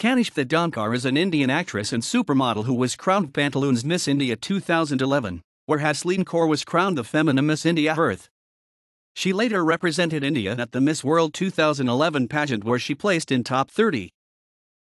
Kanishtha Dhankar is an Indian actress and supermodel who was crowned Pantaloons Miss India 2011, where Hasleen Kaur was crowned the Femina Miss India Earth. She later represented India at the Miss World 2011 pageant where she placed in top 30.